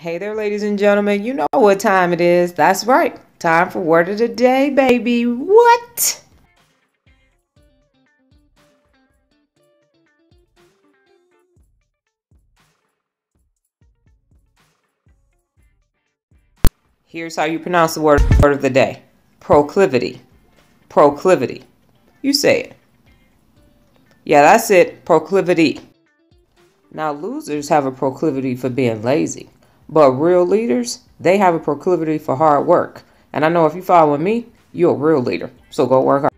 Hey there, ladies and gentlemen. You know what time it is. That's right. Time for Word of the Day, baby. What? Here's how you pronounce the word, word of the day proclivity. Proclivity. You say it. Yeah, that's it. Proclivity. Now, losers have a proclivity for being lazy, but real leaders, they have a proclivity for hard work. And I know if you follow me, you're a real leader. So go work hard.